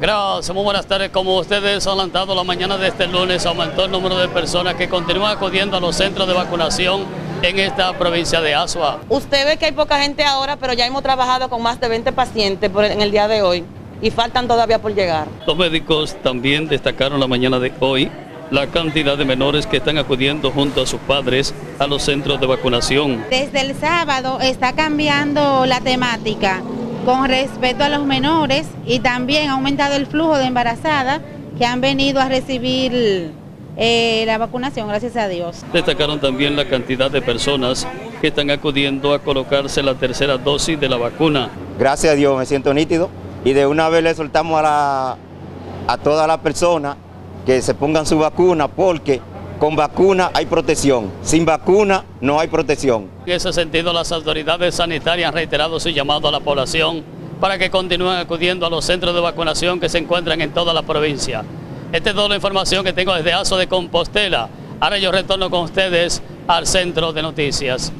Gracias, muy buenas tardes. Como ustedes han adelantado, la mañana de este lunes aumentó el número de personas que continúan acudiendo a los centros de vacunación en esta provincia de Asua. Usted ve que hay poca gente ahora, pero ya hemos trabajado con más de 20 pacientes en el día de hoy y faltan todavía por llegar. Los médicos también destacaron la mañana de hoy la cantidad de menores que están acudiendo junto a sus padres a los centros de vacunación. Desde el sábado está cambiando la temática con respecto a los menores y también ha aumentado el flujo de embarazadas que han venido a recibir eh, la vacunación, gracias a Dios. Destacaron también la cantidad de personas que están acudiendo a colocarse la tercera dosis de la vacuna. Gracias a Dios, me siento nítido y de una vez le soltamos a, la, a todas las personas que se pongan su vacuna porque con vacuna hay protección, sin vacuna no hay protección. En ese sentido, las autoridades sanitarias han reiterado su llamado a la población para que continúen acudiendo a los centros de vacunación que se encuentran en toda la provincia. Esta es toda la información que tengo desde Aso de Compostela. Ahora yo retorno con ustedes al centro de noticias.